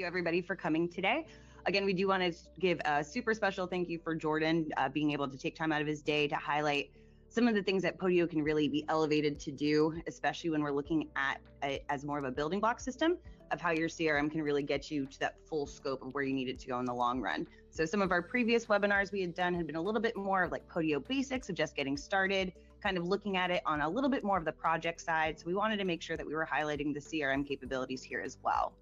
you everybody for coming today. Again, we do want to give a super special thank you for Jordan uh, being able to take time out of his day to highlight some of the things that Podio can really be elevated to do, especially when we're looking at as more of a building block system of how your CRM can really get you to that full scope of where you need it to go in the long run. So some of our previous webinars we had done had been a little bit more of like Podio basics of just getting started, kind of looking at it on a little bit more of the project side. So we wanted to make sure that we were highlighting the CRM capabilities here as well.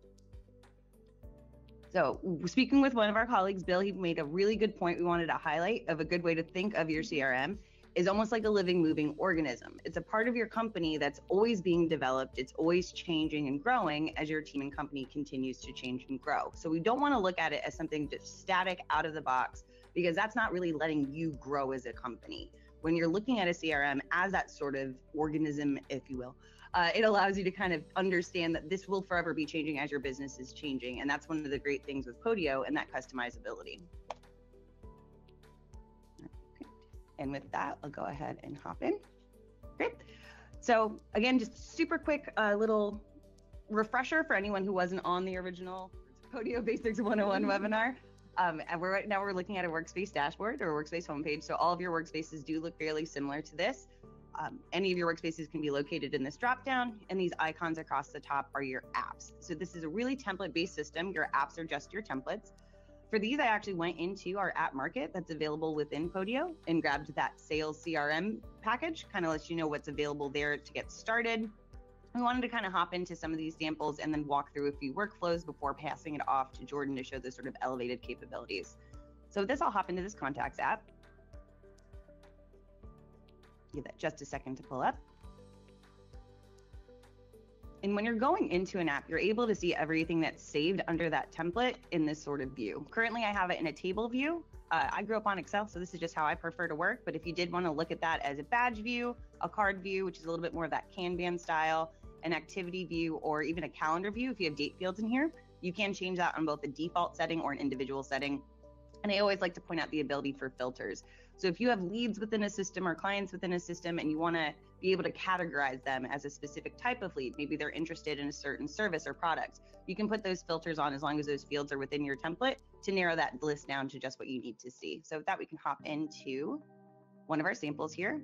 So, speaking with one of our colleagues, Bill, he made a really good point we wanted to highlight of a good way to think of your CRM is almost like a living, moving organism. It's a part of your company that's always being developed, it's always changing and growing as your team and company continues to change and grow. So, we don't want to look at it as something just static out of the box because that's not really letting you grow as a company. When you're looking at a CRM as that sort of organism, if you will, uh, it allows you to kind of understand that this will forever be changing as your business is changing. And that's one of the great things with Podio and that customizability. And with that, I'll go ahead and hop in. Great. So again, just super quick uh, little refresher for anyone who wasn't on the original Podio Basics 101 webinar. Um, and we're right now we're looking at a workspace dashboard or a workspace homepage. So all of your workspaces do look fairly similar to this. Um, any of your workspaces can be located in this dropdown, and these icons across the top are your apps. So this is a really template-based system. Your apps are just your templates. For these, I actually went into our app market that's available within Podio and grabbed that sales CRM package, kind of lets you know what's available there to get started. We wanted to kind of hop into some of these samples and then walk through a few workflows before passing it off to Jordan to show the sort of elevated capabilities. So with this, I'll hop into this contacts app. Give that just a second to pull up. And when you're going into an app, you're able to see everything that's saved under that template in this sort of view. Currently, I have it in a table view. Uh, I grew up on Excel, so this is just how I prefer to work. But if you did want to look at that as a badge view, a card view, which is a little bit more of that Kanban style, an activity view, or even a calendar view, if you have date fields in here, you can change that on both the default setting or an individual setting. And I always like to point out the ability for filters. So if you have leads within a system or clients within a system and you want to be able to categorize them as a specific type of lead, maybe they're interested in a certain service or product, you can put those filters on as long as those fields are within your template to narrow that list down to just what you need to see. So with that, we can hop into one of our samples here.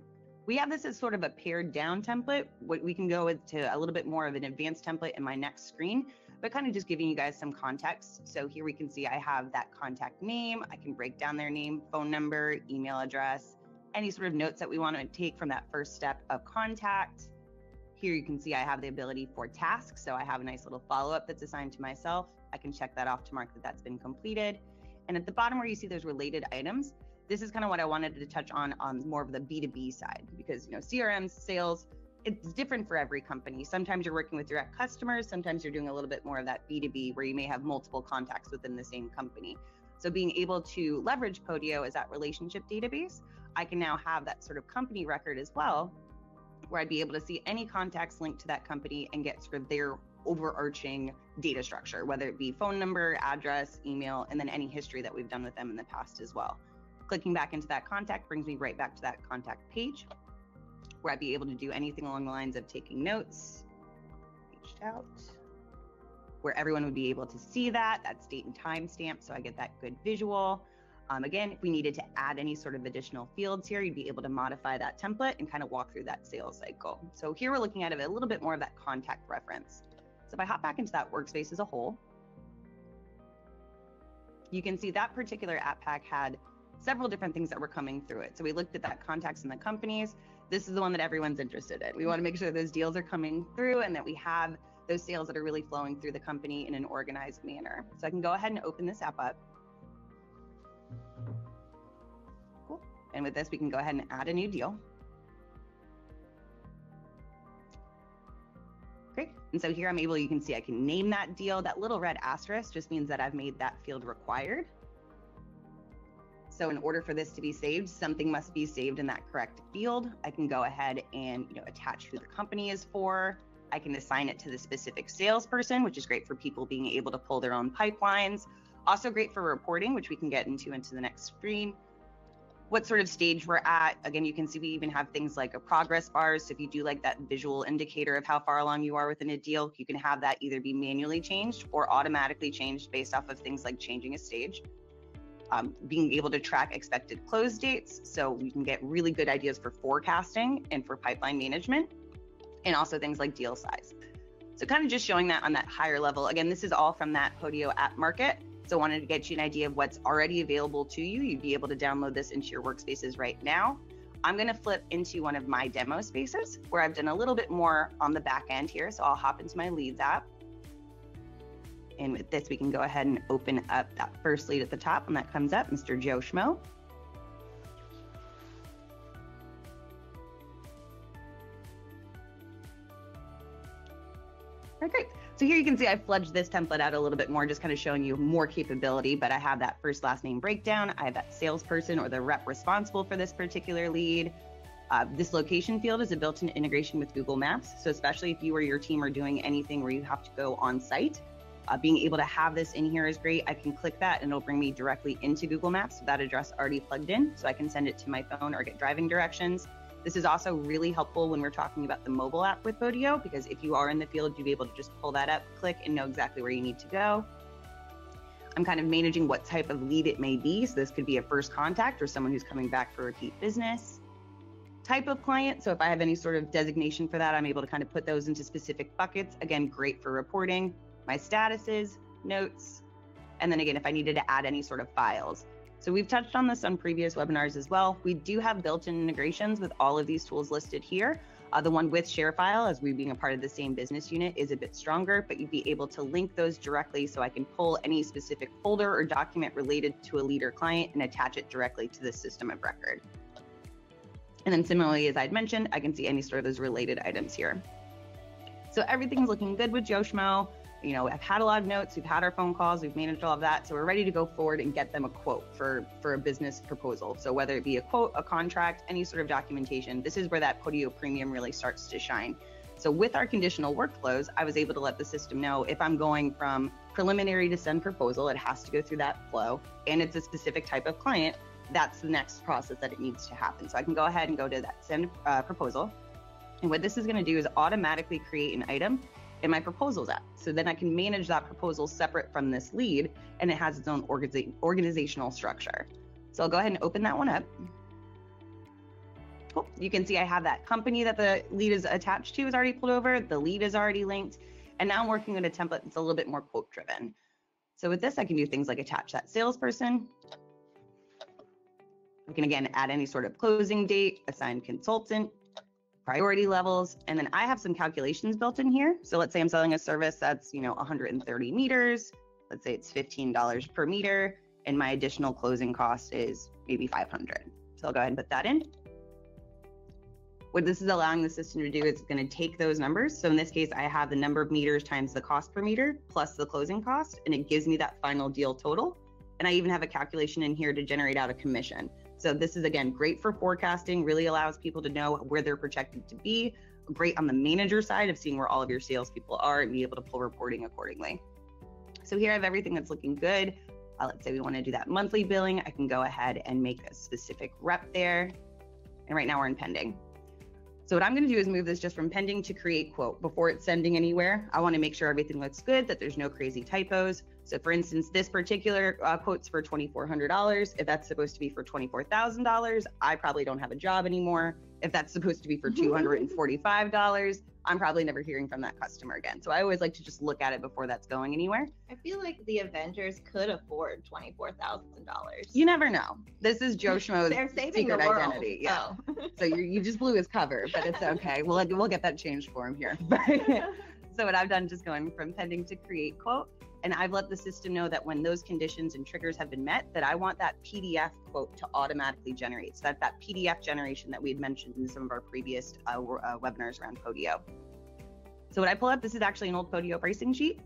We have this as sort of a pared down template. What we can go with to a little bit more of an advanced template in my next screen, but kind of just giving you guys some context. So here we can see I have that contact name. I can break down their name, phone number, email address, any sort of notes that we want to take from that first step of contact. Here you can see I have the ability for tasks. So I have a nice little follow up that's assigned to myself. I can check that off to mark that that's been completed. And at the bottom where you see those related items, this is kind of what I wanted to touch on on more of the B2B side because you know CRM sales it's different for every company. Sometimes you're working with direct customers, sometimes you're doing a little bit more of that B2B where you may have multiple contacts within the same company. So being able to leverage Podio as that relationship database, I can now have that sort of company record as well where I'd be able to see any contacts linked to that company and get sort of their overarching data structure, whether it be phone number, address, email, and then any history that we've done with them in the past as well. Clicking back into that contact brings me right back to that contact page where I'd be able to do anything along the lines of taking notes, reached out, where everyone would be able to see that, that date and time stamp. So I get that good visual. Um, again, if we needed to add any sort of additional fields here, you'd be able to modify that template and kind of walk through that sales cycle. So here we're looking at a little bit more of that contact reference. So if I hop back into that workspace as a whole, you can see that particular app pack had several different things that were coming through it. So we looked at that contacts in the companies. This is the one that everyone's interested in. We want to make sure those deals are coming through and that we have those sales that are really flowing through the company in an organized manner. So I can go ahead and open this app up. Cool. And with this, we can go ahead and add a new deal. Great. And so here I'm able, you can see I can name that deal. That little red asterisk just means that I've made that field required. So in order for this to be saved, something must be saved in that correct field. I can go ahead and you know attach who the company is for. I can assign it to the specific salesperson, which is great for people being able to pull their own pipelines. Also great for reporting, which we can get into into the next screen. what sort of stage we're at. Again, you can see we even have things like a progress bar. So if you do like that visual indicator of how far along you are within a deal, you can have that either be manually changed or automatically changed based off of things like changing a stage. Um, being able to track expected close dates. So we can get really good ideas for forecasting and for pipeline management, and also things like deal size. So kind of just showing that on that higher level. Again, this is all from that Podio app market. So I wanted to get you an idea of what's already available to you. You'd be able to download this into your workspaces right now. I'm going to flip into one of my demo spaces where I've done a little bit more on the back end here. So I'll hop into my leads app. And with this, we can go ahead and open up that first lead at the top When that comes up, Mr. Joe Schmo. All right, great. So here you can see I've fledged this template out a little bit more, just kind of showing you more capability, but I have that first last name breakdown. I have that salesperson or the rep responsible for this particular lead. Uh, this location field is a built-in integration with Google Maps. So especially if you or your team are doing anything where you have to go on site, uh, being able to have this in here is great. I can click that and it'll bring me directly into Google Maps with that address already plugged in. So I can send it to my phone or get driving directions. This is also really helpful when we're talking about the mobile app with Podio, because if you are in the field, you'll be able to just pull that up, click, and know exactly where you need to go. I'm kind of managing what type of lead it may be. So this could be a first contact or someone who's coming back for repeat business. Type of client. So if I have any sort of designation for that, I'm able to kind of put those into specific buckets. Again, great for reporting. My statuses, notes, and then again, if I needed to add any sort of files. So we've touched on this on previous webinars as well. We do have built-in integrations with all of these tools listed here. Uh, the one with ShareFile, as we being a part of the same business unit, is a bit stronger, but you'd be able to link those directly so I can pull any specific folder or document related to a leader client and attach it directly to the system of record. And then similarly, as I'd mentioned, I can see any sort of those related items here. So everything's looking good with JoSchmo you know, I've had a lot of notes, we've had our phone calls, we've managed all of that. So we're ready to go forward and get them a quote for, for a business proposal. So whether it be a quote, a contract, any sort of documentation, this is where that Podio Premium really starts to shine. So with our conditional workflows, I was able to let the system know if I'm going from preliminary to send proposal, it has to go through that flow and it's a specific type of client, that's the next process that it needs to happen. So I can go ahead and go to that send uh, proposal. And what this is going to do is automatically create an item in my proposals app. So then I can manage that proposal separate from this lead and it has its own organiza- organizational structure. So I'll go ahead and open that one up. Cool. You can see I have that company that the lead is attached to is already pulled over. The lead is already linked. And now I'm working with a template that's a little bit more quote driven. So with this, I can do things like attach that salesperson. I can again add any sort of closing date, assign consultant, priority levels. And then I have some calculations built in here. So let's say I'm selling a service that's, you know, 130 meters. Let's say it's $15 per meter and my additional closing cost is maybe 500. So I'll go ahead and put that in. What this is allowing the system to do is it's going to take those numbers. So in this case, I have the number of meters times the cost per meter plus the closing cost, and it gives me that final deal total. And I even have a calculation in here to generate out a commission. So this is again great for forecasting, really allows people to know where they're projected to be. Great on the manager side of seeing where all of your salespeople are and be able to pull reporting accordingly. So here I have everything that's looking good. Uh, let's say we want to do that monthly billing. I can go ahead and make a specific rep there. And right now we're in pending. So what I'm going to do is move this just from pending to create quote before it's sending anywhere. I want to make sure everything looks good, that there's no crazy typos. So for instance, this particular uh, quote's for $2,400. If that's supposed to be for $24,000, I probably don't have a job anymore. If that's supposed to be for $245, I'm probably never hearing from that customer again. So I always like to just look at it before that's going anywhere. I feel like the Avengers could afford twenty four thousand dollars. You never know. This is Joe Schmo's They're saving secret the world, identity. Yeah. so. so you you just blew his cover, but it's okay. We'll we'll get that changed for him here. so what I've done just going from pending to create quote, and I've let the system know that when those conditions and triggers have been met, that I want that PDF quote to automatically generate. So that that PDF generation that we had mentioned in some of our previous uh, uh, webinars around Podio. So when I pull up, this is actually an old Podio pricing sheet.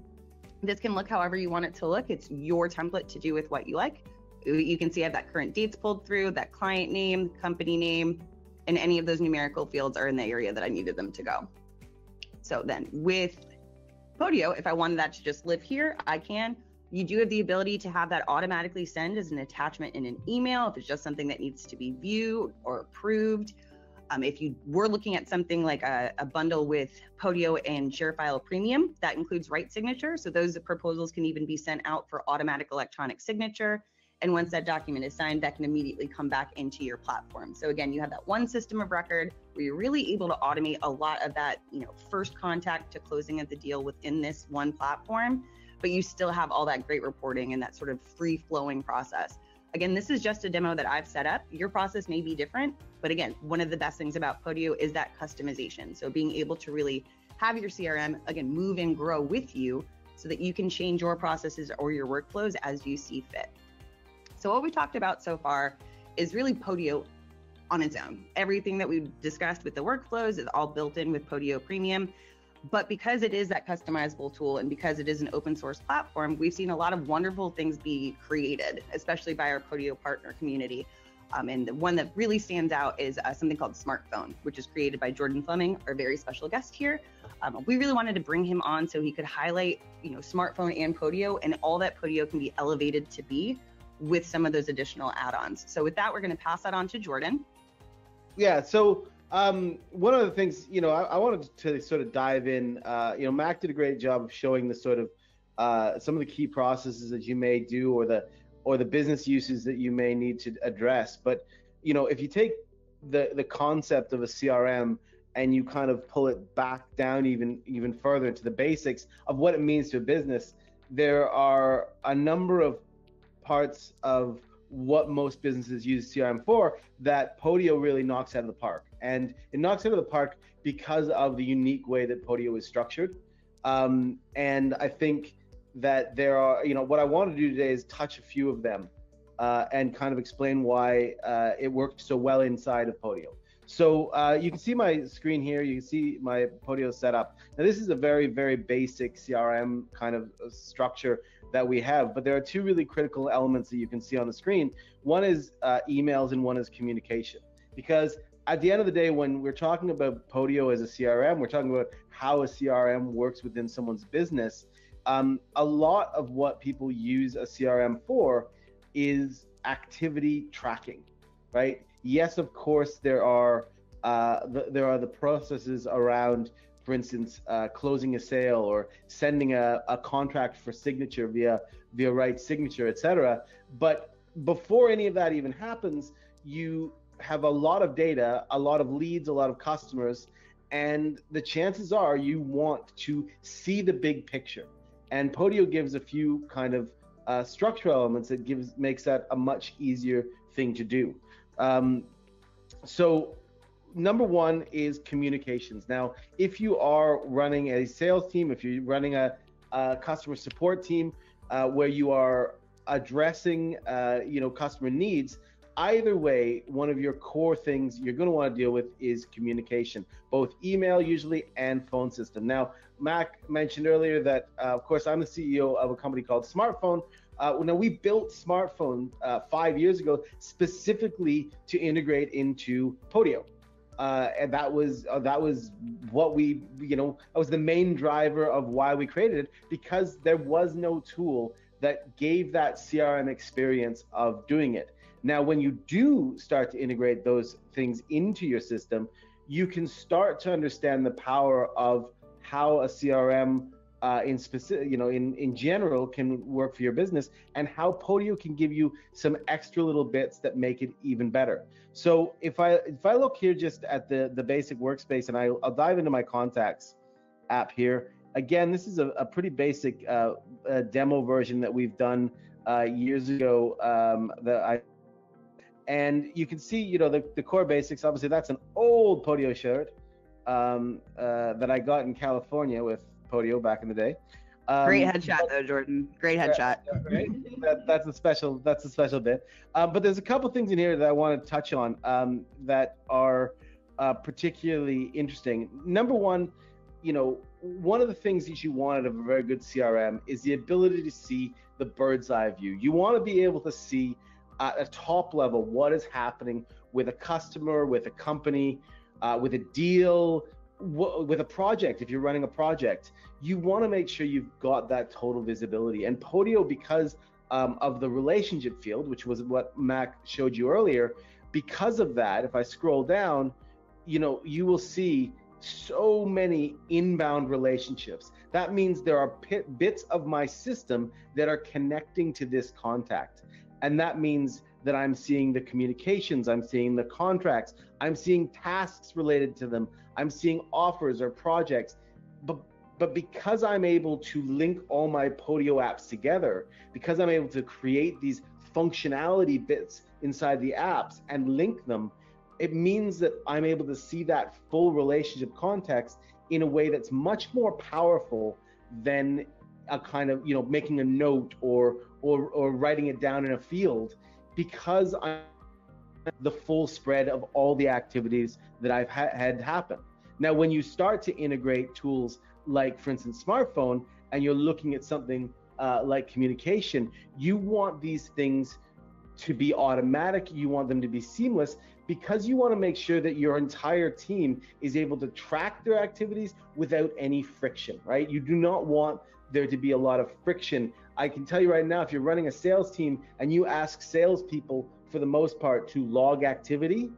This can look however you want it to look. It's your template to do with what you like. You can see I have that current dates pulled through, that client name, company name, and any of those numerical fields are in the area that I needed them to go. So then with Podio, if I wanted that to just live here, I can. You do have the ability to have that automatically send as an attachment in an email if it's just something that needs to be viewed or approved. Um, if you were looking at something like a, a, bundle with Podio and ShareFile Premium, that includes RightSignature. So those proposals can even be sent out for automatic electronic signature. And once that document is signed, that can immediately come back into your platform. So again, you have that one system of record where you're really able to automate a lot of that, you know, first contact to closing of the deal within this one platform, but you still have all that great reporting and that sort of free flowing process. Again, this is just a demo that I've set up. Your process may be different, but again, one of the best things about Podio is that customization. So being able to really have your CRM, again, move and grow with you so that you can change your processes or your workflows as you see fit. So what we talked about so far is really Podio on its own. Everything that we've discussed with the workflows is all built in with Podio Premium. But because it is that customizable tool and because it is an open source platform, we've seen a lot of wonderful things be created, especially by our Podio partner community. Um, and the one that really stands out is uh, something called smrtPhone, which is created by Jordan Fleming, our very special guest here. Um, we really wanted to bring him on so he could highlight, you know, smrtPhone and Podio and all that Podio can be elevated to be with some of those additional add-ons. So with that, we're going to pass that on to Jordan. Yeah. So um, one of the things, you know, I, I wanted to sort of dive in. Uh, you know, Mac did a great job of showing the sort of uh, some of the key processes that you may do, or the or the business uses that you may need to address. But you know, if you take the the concept of a CRM and you kind of pull it back down even even further into the basics of what it means to a business, there are a number of parts of what most businesses use CRM for that Podio really knocks out of the park. And it knocks out of the park because of the unique way that Podio is structured. Um, and I think that there are, you know, what I want to do today is touch a few of them uh, and kind of explain why uh, it works so well inside of Podio. So uh, you can see my screen here. You can see my Podio setup. Now this is a very, very basic CRM kind of uh, structure that we have, but there are two really critical elements that you can see on the screen. One is uh, emails and one is communication. Because at the end of the day, when we're talking about Podio as a CRM, we're talking about how a CRM works within someone's business. Um, a lot of what people use a CRM for is activity tracking, right? Yes, of course, there are uh, the, there are the processes around, for instance, uh, closing a sale or sending a, a contract for signature via via RightSignature, etc. But before any of that even happens, you have a lot of data, a lot of leads, a lot of customers, and the chances are you want to see the big picture. And Podio gives a few kind of uh, structural elements that gives makes that a much easier thing to do. Um, so number one is communications. Now, if you are running a sales team, if you're running a, a customer support team uh, where you are addressing, uh, you know, customer needs, either way, one of your core things you're going to want to deal with is communication, both email usually and phone system. Now, Mac mentioned earlier that, uh, of course, I'm the CEO of a company called smrtPhone, uh, now we built smrtPhone uh, five years ago specifically to integrate into Podio, uh, and that was uh, that was what we you know that was the main driver of why we created it because there was no tool that gave that CRM experience of doing it. Now, when you do start to integrate those things into your system, you can start to understand the power of how a CRM uh, in specific, you know, in in general, can work for your business, and how Podio can give you some extra little bits that make it even better. So if I if I look here just at the the basic workspace, and I, will dive into my contacts app here. Again, this is a, a pretty basic uh, demo version that we've done uh, years ago. Um, that I and you can see, you know, the, the core basics. Obviously, that's an old Podio shirt um, uh, that I got in California with Podio back in the day. Um, Great headshot though, Jordan. Great headshot. Yeah, right? that, that's a special. That's a special bit. Um, but there's a couple things in here that I want to touch on um, that are uh, particularly interesting. Number one, you know, one of the things that you want out of a very good CRM is the ability to see the bird's eye view. You want to be able to see at a top level what is happening with a customer, with a company, uh, with a deal, with a project, if you're running a project, you want to make sure you've got that total visibility. And Podio, because um, of the relationship field, which was what Mac showed you earlier, because of that, if I scroll down, you know, you will see so many inbound relationships. That means there are bits of my system that are connecting to this contact. And that means that I'm seeing the communications, I'm seeing the contracts, I'm seeing tasks related to them, I'm seeing offers or projects. But but because I'm able to link all my Podio apps together, because I'm able to create these functionality bits inside the apps and link them, it means that I'm able to see that full relationship context in a way that's much more powerful than a kind of you know making a note or or or writing it down in a field because I'm the full spread of all the activities that I've ha- had happen. Now, when you start to integrate tools like, for instance, smrtPhone, and you're looking at something uh, like communication, you want these things to be automatic. You want them to be seamless because you want to make sure that your entire team is able to track their activities without any friction, right? You do not want there to be a lot of friction. I can tell you right now, if you're running a sales team and you ask salespeople for the most part to log activity,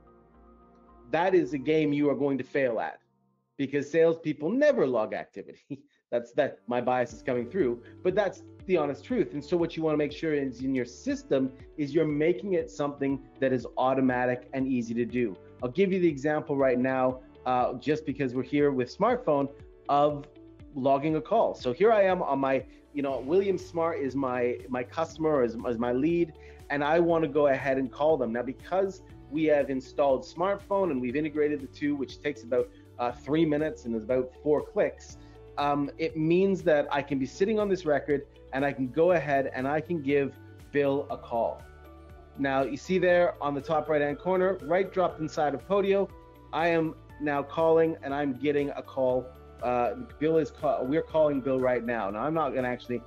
that is a game you are going to fail at because salespeople never log activity. that's that my bias is coming through, but that's the honest truth. And so what you want to make sure is in your system is you're making it something that is automatic and easy to do. I'll give you the example right now, uh, just because we're here with smrtPhone of logging a call. So here I am on my, you know, William Smart is my my customer is, is my lead, and I want to go ahead and call them now because we have installed smrtPhone and we've integrated the two, which takes about uh, three minutes and is about four clicks um, it means that I can be sitting on this record and I can go ahead and I can give Bill a call. Now, you see there on the top right hand corner, right dropped inside of Podio, I am now calling and I'm getting a call. Uh, Bill is call- we're calling Bill right now. Now, I'm not going to actually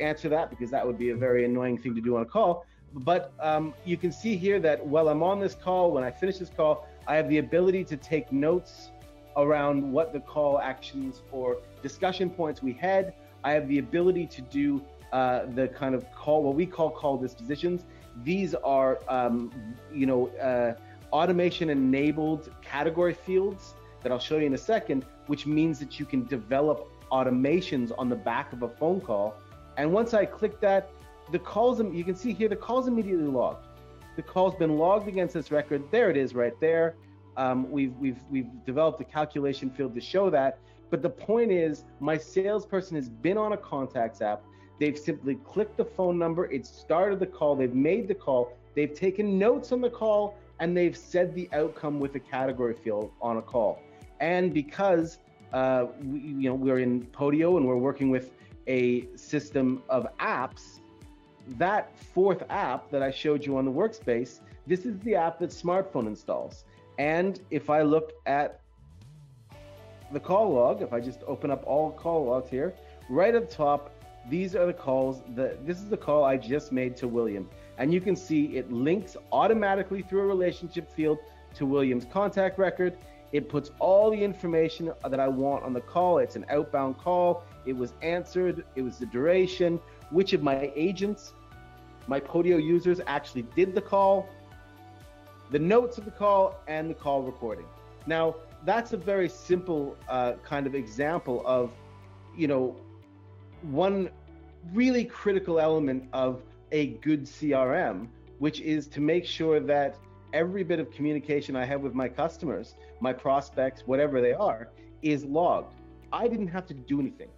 answer that because that would be a very annoying thing to do on a call. But um, you can see here that while I'm on this call, when I finish this call, I have the ability to take notes around what the call actions or discussion points we had. I have the ability to do uh, the kind of call, what we call call dispositions. These are, um, you know, uh, automation enabled category fields that I'll show you in a second, which means that you can develop automations on the back of a phone call. And once I click that, the calls, you can see here, the call's immediately logged. The call's been logged against this record. There it is right there. Um, we've, we've, we've developed a calculation field to show that. But the point is, my salesperson has been on a contacts app. They've simply clicked the phone number, it started the call, they've made the call, they've taken notes on the call, and they've said the outcome with a category field on a call. And because uh, we, you know we're in Podio and we're working with a system of apps, that fourth app that I showed you on the workspace, this is the app that smrtPhone installs. And if I look at the call log, if I just open up all call logs here, right at the top, these are the calls that this is the call I just made to William. And you can see it links automatically through a relationship field to William's contact record. It puts all the information that I want on the call. It's an outbound call. It was answered. It was the duration, which of my agents, my Podio users actually did the call, the notes of the call, and the call recording. Now, that's a very simple uh, kind of example of, you know, one really critical element of a good CRM, which is to make sure that every bit of communication I have with my customers, my prospects, whatever they are, is logged. I didn't have to do anything.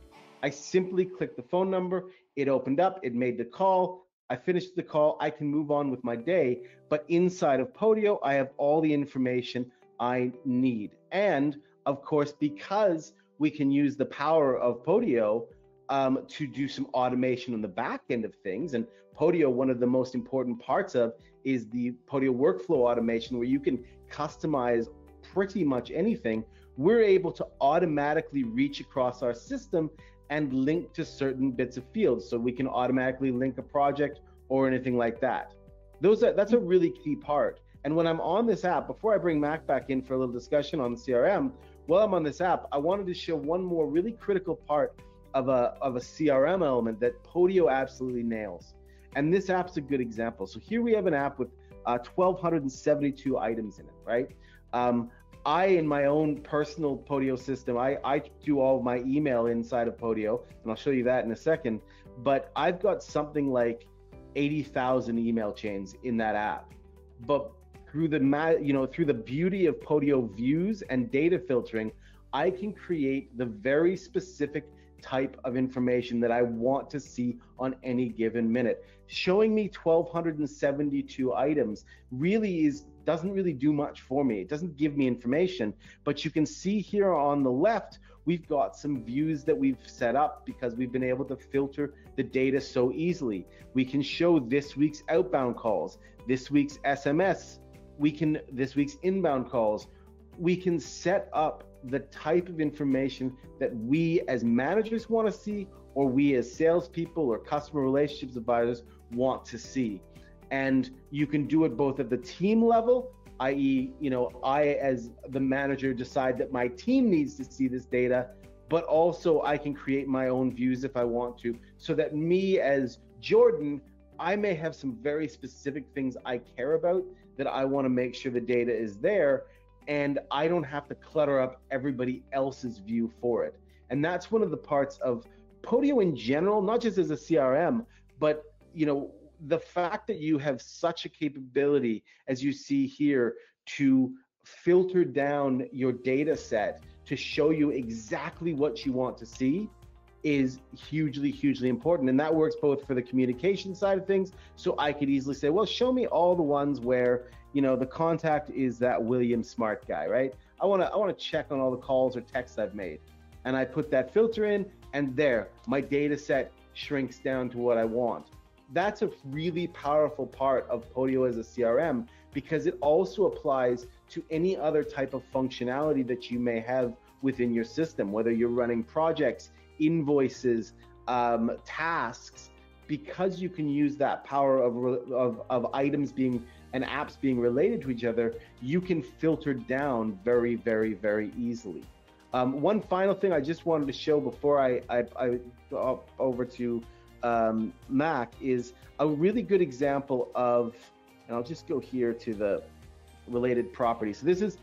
I simply clicked the phone number, it opened up, it made the call. I finished the call, I can move on with my day. But inside of Podio, I have all the information I need. And of course, because we can use the power of Podio um, to do some automation on the back end of things. And Podio, one of the most important parts of is the Podio workflow automation, where you can customize pretty much anything. We're able to automatically reach across our system and link to certain bits of fields. So we can automatically link a project or anything like that. Those are that's a really key part. And when I'm on this app, before I bring Mac back in for a little discussion on CRM, while I'm on this app, I wanted to show one more really critical part of a of a CRM element that Podio absolutely nails. And this app's a good example. So here we have an app with uh, 1,272 items in it, right? Um, I, in my own personal Podio system, I, I do all my email inside of Podio, and I'll show you that in a second. But I've got something like 80,000 email chains in that app. But through the you know through the beauty of Podio views and data filtering, I can create the very specific type of information that I want to see on any given minute. Showing me 1272 items really is doesn't really do much for me. It doesn't give me information, but you can see here on the left, we've got some views that we've set up because we've been able to filter the data so easily. We can show this week's outbound calls, this week's SMS, we can this week's inbound calls. We can set up the type of information that we as managers want to see, or we as salespeople or customer relationships advisors want to see. And you can do it both at the team level, i.e., you know, I as the manager decide that my team needs to see this data, but also I can create my own views if I want to, so that me as Jordan, I may have some very specific things I care about that I want to make sure the data is there and I don't have to clutter up everybody else's view for it. And that's one of the parts of Podio in general, not just as a CRM, but you know, the fact that you have such a capability as you see here to filter down your data set to show you exactly what you want to see is hugely hugely important. And that works both for the communication side of things. So i could easily say well show me all the ones where you know the contact is that william smart guy right? I want to i want to check on all the calls or texts i've made. And i put that filter in and there my data set shrinks down to what i want that's a really powerful part of podio as a crm because it also applies to any other type of functionality that you may have within your system whether you're running projects invoices um, tasks because you can use that power of, of, of items being and apps being related to each other, you can filter down very, very, very easily. Um, one final thing I just wanted to show before I, I, I go over to um, Mac is a really good example of, and I'll just go here to the related property. So this is,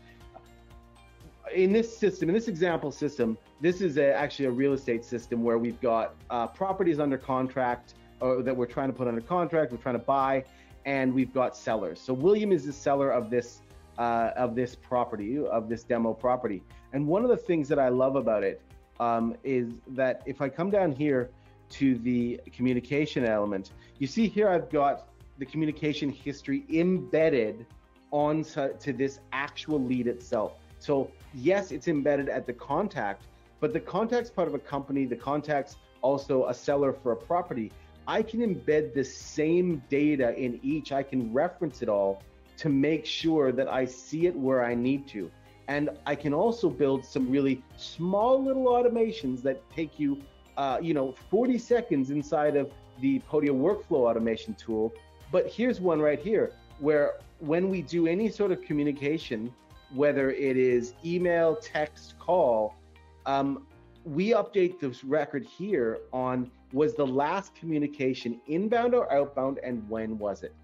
in this system, in this example system, this is a, actually a real estate system where we've got uh, properties under contract or that we're trying to put under contract, we're trying to buy, and we've got sellers. So William is the seller of this uh, of this property, of this demo property. And one of the things that I love about it um, is that if I come down here to the communication element, you see here I've got the communication history embedded onto to this actual lead itself. So yes, it's embedded at the contact, but the contact's part of a company, the contact's also a seller for a property. I can embed the same data in each. I can reference it all to make sure that I see it where I need to. And I can also build some really small little automations that take you, uh, you know, 40 seconds inside of the Podio workflow automation tool. But here's one right here where when we do any sort of communication, whether it is email, text, call, um, we update this record here on was the last communication inbound or outbound and when was it?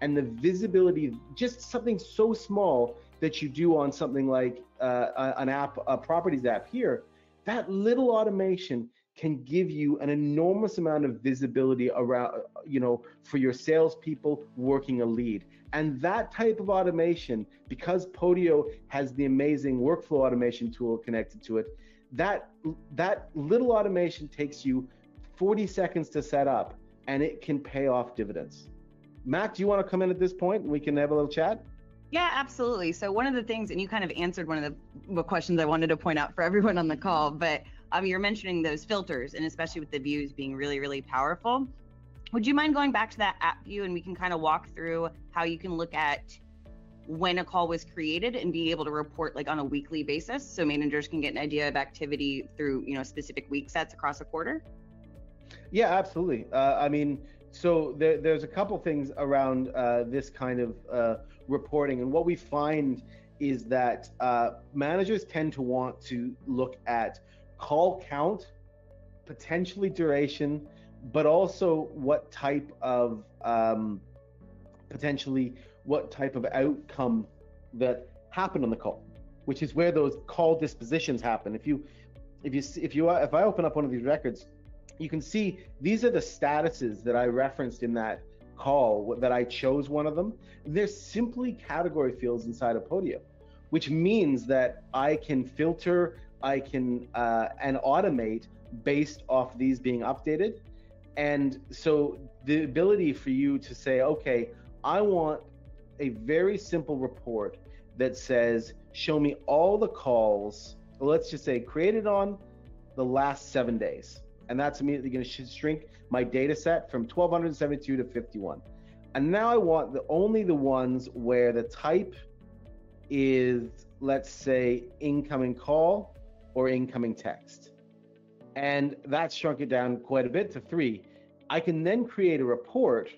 And the visibility, just something so small that you do on something like uh, an app, a properties app here, that little automation can give you an enormous amount of visibility around, you know, for your salespeople working a lead. And that type of automation, because Podio has the amazing workflow automation tool connected to it, that that little automation takes you 40 seconds to set up and it can pay off dividends. Mac, do you want to come in at this point and we can have a little chat? Yeah, absolutely. So one of the things, and you kind of answered one of the questions I wanted to point out for everyone on the call, but um, you're mentioning those filters, and especially with the views being really, really powerful. Would you mind going back to that app view, and we can kind of walk through how you can look at when a call was created and be able to report like on a weekly basis, so managers can get an idea of activity through you know specific week sets across a quarter. Yeah, absolutely. Uh, I mean, so there, there's a couple things around uh, this kind of uh, reporting, and what we find is that uh, managers tend to want to look at call count, potentially duration, but also what type of um, potentially what type of outcome that happened on the call, which is where those call dispositions happen. If you if you if you if I open up one of these records, you can see these are the statuses that I referenced in that call that I chose one of them. They're simply category fields inside of Podio, which means that I can filter, I can uh, and automate based off these being updated. And so the ability for you to say, okay, I want a very simple report that says, show me all the calls, let's just say created on the last seven days. And that's immediately going to shrink my data set from 1272 to 51. And now I want the only the ones where the type is, let's say, incoming call or incoming text. And that shrunk it down quite a bit to three. I can then create a report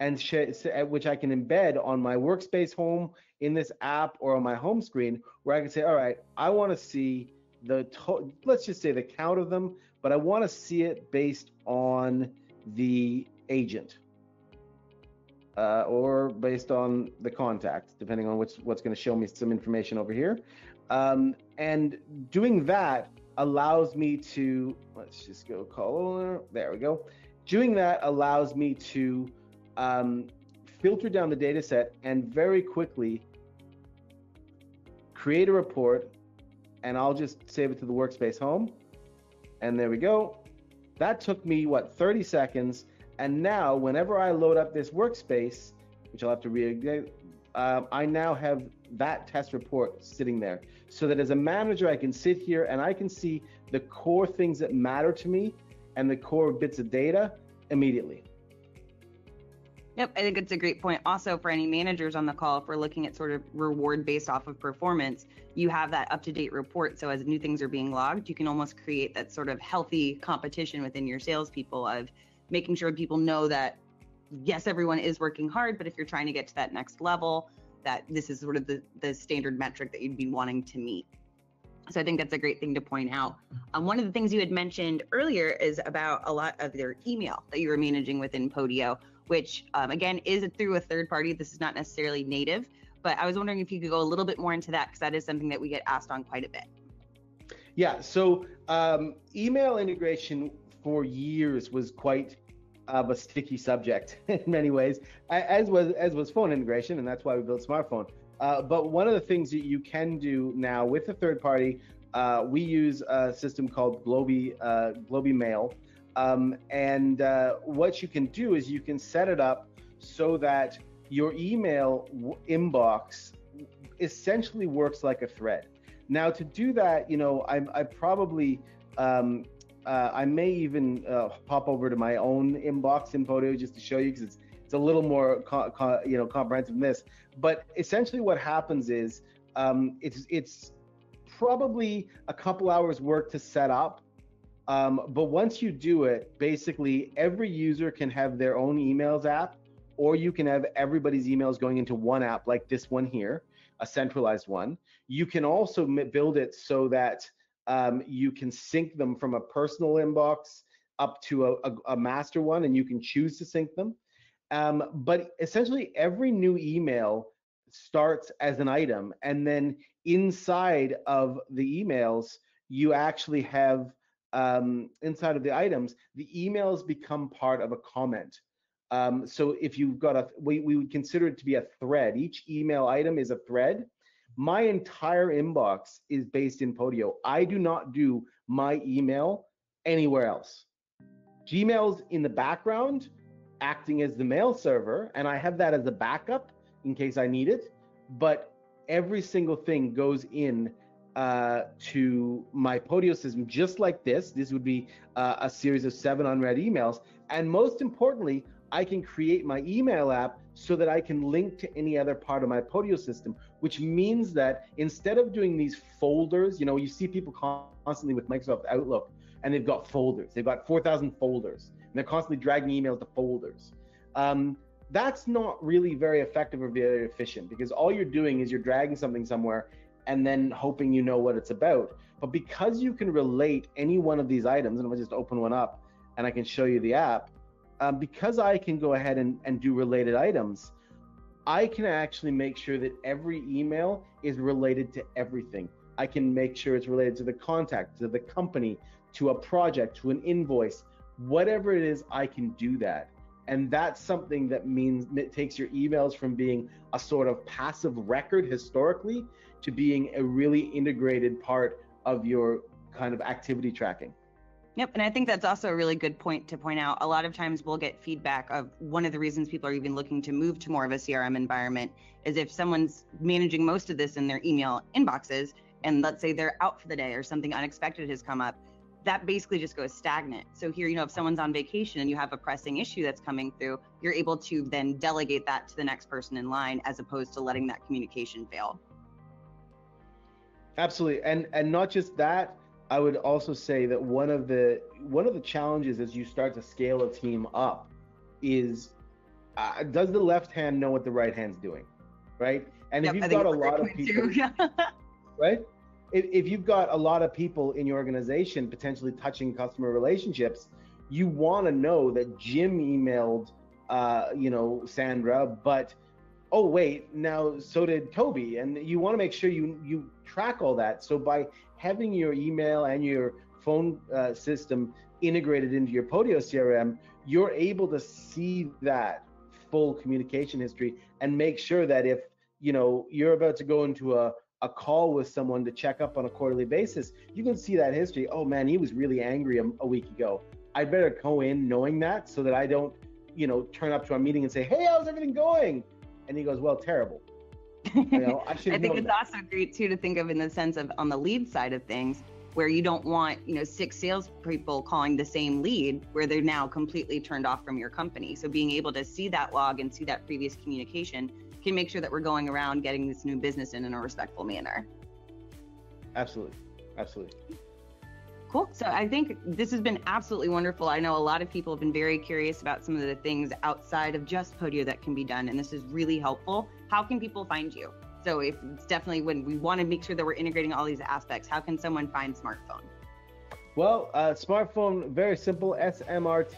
and sh- which I can embed on my workspace home in this app or on my home screen where I can say, all right, I want to see the to- let's just say the count of them, but I want to see it based on the agent uh, or based on the contact, depending on what's what's going to show me some information over here. Um, and doing that allows me to let's just go call there we go. Doing that allows me to um, filter down the data set and very quickly create a report and I'll just save it to the workspace home. And there we go. That took me, what, 30 seconds. And now, whenever I load up this workspace, which I'll have to re um, I now have that test report sitting there so that as a manager, I can sit here and I can see the core things that matter to me and the core bits of data immediately. Yep, I think it's a great point. Also, for any managers on the call, if we're looking at sort of reward based off of performance, you have that up to date report. So as new things are being logged, you can almost create that sort of healthy competition within your salespeople of making sure people know that yes, everyone is working hard, but if you're trying to get to that next level, that this is sort of the, the standard metric that you'd be wanting to meet. So I think that's a great thing to point out. Um, one of the things you had mentioned earlier is about a lot of your email that you were managing within Podio which um, again is through a third party. This is not necessarily native, but I was wondering if you could go a little bit more into that because that is something that we get asked on quite a bit. Yeah, so um, email integration for years was quite of a sticky subject in many ways, as was as was phone integration, and that's why we built smrtPhone. Uh, but one of the things that you can do now with a third party, uh, we use a system called Globi uh, Globi Mail, um, and uh, what you can do is you can set it up so that your email w- inbox essentially works like a thread. Now, to do that, you know, I, I probably, um, uh, I may even uh, pop over to my own inbox in Podio just to show you because it's it's a little more, co- co- you know, comprehensive than this. But essentially, what happens is um, it's it's probably a couple hours work to set up um, but once you do it, basically every user can have their own emails app, or you can have everybody's emails going into one app like this one here, a centralized one. You can also build it so that um, you can sync them from a personal inbox up to a, a, a master one, and you can choose to sync them. Um, but essentially, every new email starts as an item, and then inside of the emails, you actually have um, inside of the items, the emails become part of a comment. Um, so if you've got a, we, we would consider it to be a thread. Each email item is a thread. My entire inbox is based in Podio. I do not do my email anywhere else. Gmail's in the background acting as the mail server, and I have that as a backup in case I need it. But every single thing goes in uh, to my Podio system just like this. This would be uh, a series of seven unread emails. And most importantly, I can create my email app so that I can link to any other part of my Podio system, which means that instead of doing these folders, you know, you see people constantly with Microsoft Outlook and they've got folders, they've got 4,000 folders, and they're constantly dragging emails to folders. Um, that's not really very effective or very efficient because all you're doing is you're dragging something somewhere and then hoping you know what it's about. But because you can relate any one of these items, and if I just open one up and I can show you the app, um, because I can go ahead and, and do related items, I can actually make sure that every email is related to everything. I can make sure it's related to the contact, to the company, to a project, to an invoice, whatever it is, I can do that. And that's something that means it takes your emails from being a sort of passive record historically to being a really integrated part of your kind of activity tracking. Yep. And I think that's also a really good point to point out. A lot of times we'll get feedback of one of the reasons people are even looking to move to more of a CRM environment is if someone's managing most of this in their email inboxes, and let's say they're out for the day or something unexpected has come up, that basically just goes stagnant. So here, you know, if someone's on vacation and you have a pressing issue that's coming through, you're able to then delegate that to the next person in line as opposed to letting that communication fail. Absolutely. And and not just that, I would also say that one of the one of the challenges as you start to scale a team up is uh, does the left hand know what the right hand's doing, right? And yep, if you've got a lot of people, right? if, if you've got a lot of people in your organization potentially touching customer relationships, you want to know that Jim emailed, uh, you know, Sandra, but oh wait, now so did Toby, and you want to make sure you you track all that. So by having your email and your phone uh, system integrated into your Podio CRM, you're able to see that full communication history and make sure that if you know you're about to go into a a call with someone to check up on a quarterly basis, you can see that history. Oh man, he was really angry a, a week ago. I'd better go in knowing that so that I don't, you know, turn up to our meeting and say, "Hey, how's everything going?" And he goes, "Well, terrible." You know, I, I think it's that. also great too to think of in the sense of on the lead side of things, where you don't want you know six salespeople calling the same lead where they're now completely turned off from your company. So being able to see that log and see that previous communication can make sure that we're going around getting this new business in in a respectful manner. Absolutely. Absolutely. Cool. So I think this has been absolutely wonderful. I know a lot of people have been very curious about some of the things outside of just Podio that can be done, and this is really helpful. How can people find you? So if it's definitely when we want to make sure that we're integrating all these aspects, how can someone find smrtPhone? Well, uh, smrtPhone, very simple, smrtphone.io.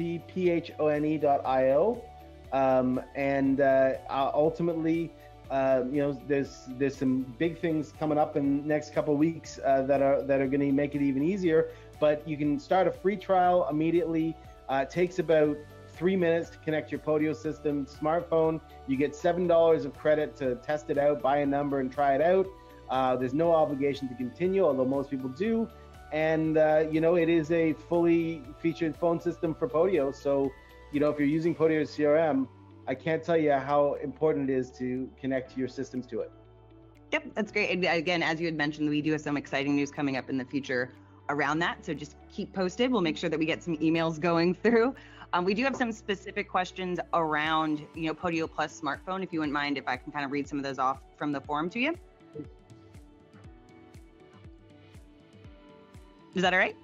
Um, and uh, ultimately, uh, you know, there's there's some big things coming up in the next couple of weeks uh, that are that are going to make it even easier. But you can start a free trial immediately. Uh, it takes about three minutes to connect your Podio system smrtPhone. You get seven dollars of credit to test it out, buy a number, and try it out. Uh, there's no obligation to continue, although most people do. And uh, you know, it is a fully featured phone system for Podio, so you know, if you're using Podio CRM, I can't tell you how important it is to connect your systems to it. Yep, that's great. And again, as you had mentioned, we do have some exciting news coming up in the future around that. So just keep posted. We'll make sure that we get some emails going through. Um, we do have some specific questions around, you know, Podio Plus smrtPhone. If you wouldn't mind, if I can kind of read some of those off from the forum to you. Is that all right?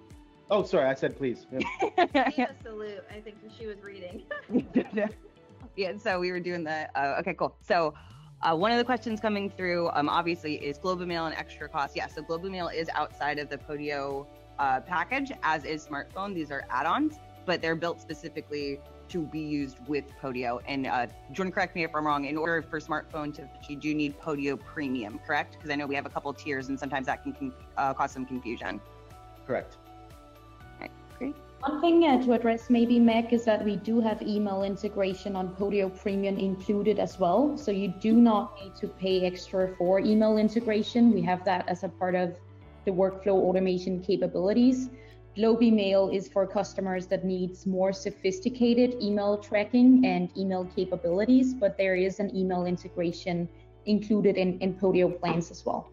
Oh, sorry, I said please. Yeah. salute. I think she was reading. yeah, so we were doing the. Uh, okay, cool. So. Uh, one of the questions coming through, um, obviously, is Globi Mail an extra cost? Yeah, so Globi Mail is outside of the Podio uh, package, as is smrtPhone. These are add-ons, but they're built specifically to be used with Podio. And uh, Jordan, correct me if I'm wrong. In order for smrtPhone to, you do need Podio Premium, correct? Because I know we have a couple tiers, and sometimes that can uh, cause some confusion. Correct. One thing uh, to address maybe, Meg, is that we do have email integration on Podio Premium included as well. So you do not need to pay extra for email integration. We have that as a part of the workflow automation capabilities. Globi Mail is for customers that needs more sophisticated email tracking and email capabilities, but there is an email integration included in, in Podio plans as well.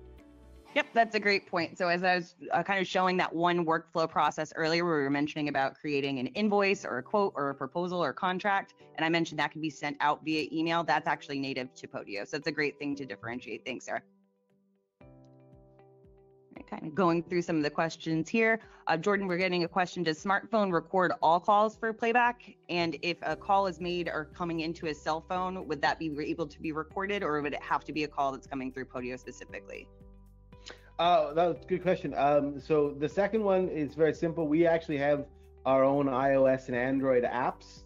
Yep, that's a great point. So as I was uh, kind of showing that one workflow process earlier, where we were mentioning about creating an invoice or a quote or a proposal or contract, and I mentioned that can be sent out via email. That's actually native to Podio, so it's a great thing to differentiate. Thanks, Sarah. Kind of going through some of the questions here. Uh, Jordan, we're getting a question Does smrtPhone record all calls for playback? And if a call is made or coming into a cell phone, would that be able to be recorded or would it have to be a call that's coming through Podio specifically? Uh, that was a good question. Um, so the second one is very simple. We actually have our own iOS and Android apps,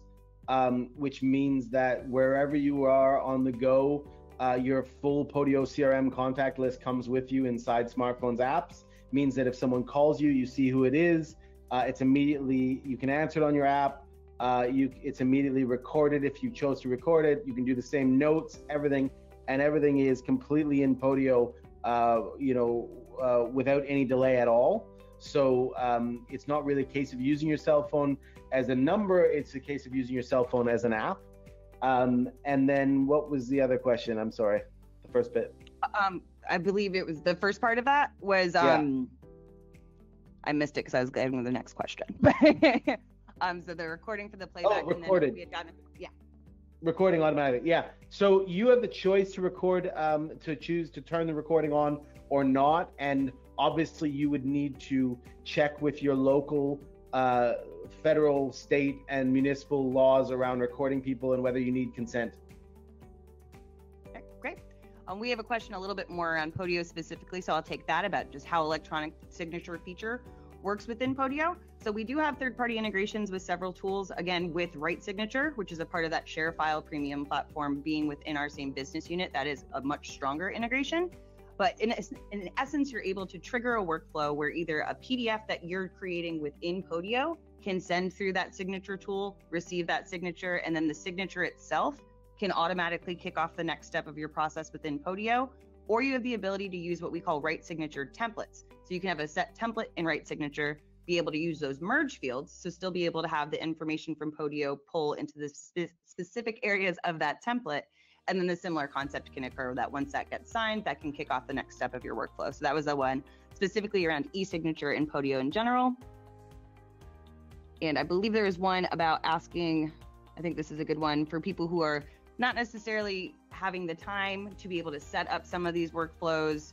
um, which means that wherever you are on the go, uh, your full Podio CRM contact list comes with you inside smrtPhone's apps. Means that if someone calls you, you see who it is. Uh, it's immediately you can answer it on your app. Uh, you it's immediately recorded if you chose to record it. You can do the same notes, everything, and everything is completely in Podio. Uh, you know, uh, without any delay at all. So um, it's not really a case of using your cell phone as a number. It's a case of using your cell phone as an app. Um, and then what was the other question? I'm sorry, the first bit. Um, I believe it was the first part of that was um, yeah. I missed it because I was getting to the next question. um, so the recording for the playback. Oh, recorded. And then we had gotten, yeah. Recording automatically. Yeah. So you have the choice to record, um, to choose to turn the recording on or not, and obviously you would need to check with your local uh, federal, state, and municipal laws around recording people and whether you need consent. Okay, great. Um, we have a question a little bit more on Podio specifically, so I'll take that about just how electronic signature feature works within Podio. So we do have third-party integrations with several tools, again, with RightSignature, which is a part of that ShareFile premium platform being within our same business unit. That is a much stronger integration. But in, in essence, you're able to trigger a workflow where either a PDF that you're creating within Podio can send through that signature tool, receive that signature, and then the signature itself can automatically kick off the next step of your process within Podio. Or you have the ability to use what we call RightSignature templates. So you can have a set template and RightSignature, be able to use those merge fields, so still be able to have the information from Podio pull into the spe- specific areas of that template. And then the similar concept can occur that once that gets signed, that can kick off the next step of your workflow. So that was the one specifically around e-signature in Podio in general. And I believe there is one about asking, I think this is a good one for people who are not necessarily having the time to be able to set up some of these workflows.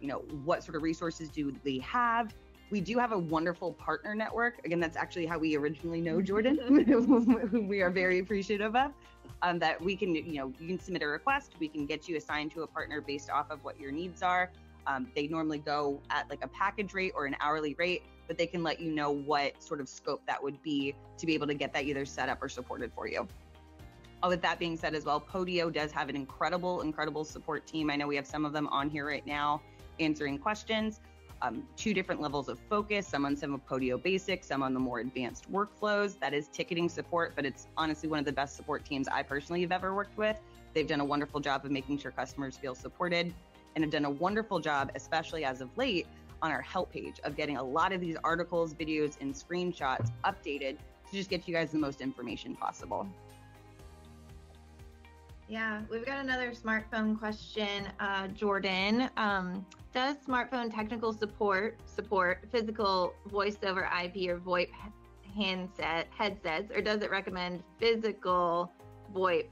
You know, what sort of resources do they have? We do have a wonderful partner network. Again, that's actually how we originally know Jordan, who we are very appreciative of. Um, that we can, you know, you can submit a request. We can get you assigned to a partner based off of what your needs are. Um, they normally go at like a package rate or an hourly rate but they can let you know what sort of scope that would be to be able to get that either set up or supported for you. Uh, with that being said, as well, Podio does have an incredible, incredible support team. I know we have some of them on here right now answering questions. Um, two different levels of focus, some on some of Podio basics, some on the more advanced workflows. That is ticketing support, but it's honestly one of the best support teams I personally have ever worked with. They've done a wonderful job of making sure customers feel supported and have done a wonderful job, especially as of late, on our help page of getting a lot of these articles, videos, and screenshots updated to just get you guys the most information possible. Yeah, we've got another smrtPhone question, uh, Jordan. Um, does smrtPhone technical support support physical voice over IP or VoIP handset headsets, or does it recommend physical VoIP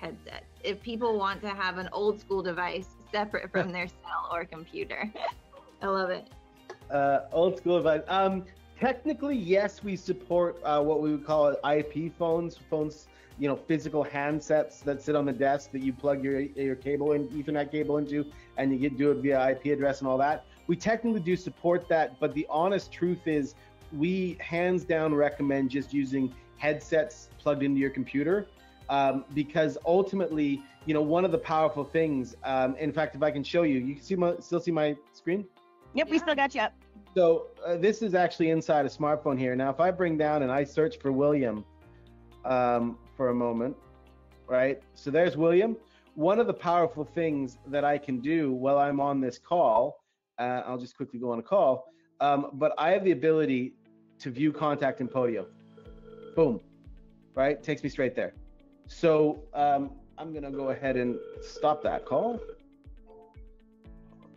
headsets if people want to have an old school device separate from their cell or computer? I love it. Uh, old school device. Um, technically, yes, we support uh, what we would call IP phones, phones, you know, physical handsets that sit on the desk that you plug your your cable in, Ethernet cable into, and you get do it via IP address and all that. We technically do support that, but the honest truth is, we hands down recommend just using headsets plugged into your computer. Um, because ultimately, you know, one of the powerful things. Um, in fact, if I can show you, you can see my still see my screen. Yep, we still got you up. So uh, this is actually inside a smrtPhone here. Now, if I bring down and I search for William um, for a moment, right? So there's William. One of the powerful things that I can do while I'm on this call, uh, I'll just quickly go on a call, um, but I have the ability to view contact in Podio. Boom, right? Takes me straight there. So um, I'm gonna go ahead and stop that call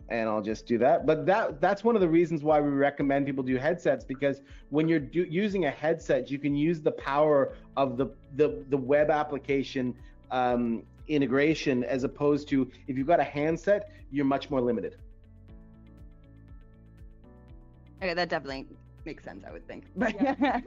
and I'll just do that. But that that's one of the reasons why we recommend people do headsets because when you're do, using a headset, you can use the power of the the, the web application um, integration as opposed to if you've got a handset, you're much more limited. Okay, that definitely makes sense, I would think. But yeah.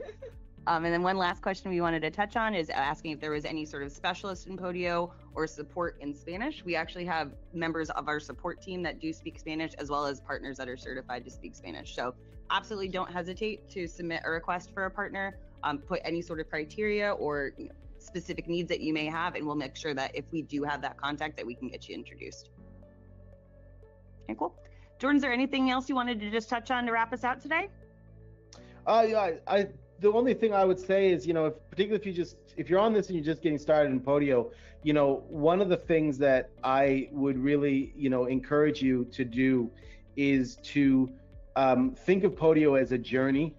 Um, and then one last question we wanted to touch on is asking if there was any sort of specialist in Podio or support in Spanish. We actually have members of our support team that do speak Spanish, as well as partners that are certified to speak Spanish. So absolutely don't hesitate to submit a request for a partner. Um, put any sort of criteria or you know, specific needs that you may have, and we'll make sure that if we do have that contact, that we can get you introduced. Okay, cool. Jordan, is there anything else you wanted to just touch on to wrap us out today? Uh, yeah, I, I the only thing I would say is, you know, if particularly if you just if you're on this and you're just getting started in Podio, you know, one of the things that I would really, you know, encourage you to do is to um, think of Podio as a journey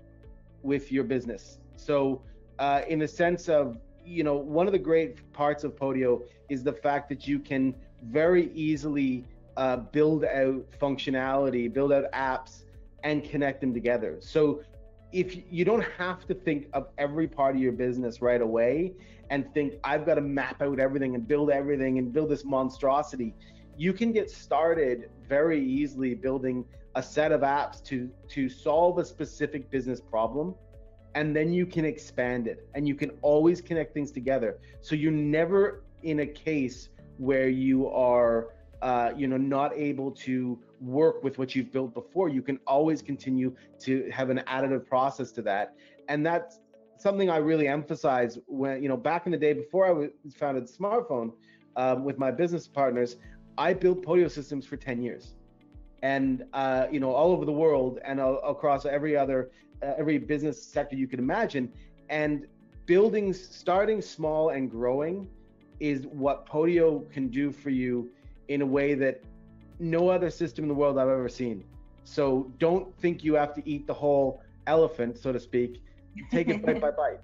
with your business. So, uh, in the sense of, you know, one of the great parts of Podio is the fact that you can very easily uh, build out functionality, build out apps, and connect them together. So if you don't have to think of every part of your business right away and think I've got to map out everything and build everything and build this monstrosity, you can get started very easily building a set of apps to to solve a specific business problem and then you can expand it and you can always connect things together. So you're never in a case where you are uh, you know not able to work with what you've built before you can always continue to have an additive process to that. And that's something i really emphasize when you know back in the day before i was founded smrtPhone um, with my business partners i built podio systems for 10 years. And uh, you know all over the world and uh, across every other uh, every business sector you can imagine. And building starting small and growing is what podio can do for you in a way that no other system in the world I've ever seen. So don't think you have to eat the whole elephant, so to speak. Take it bite by bite.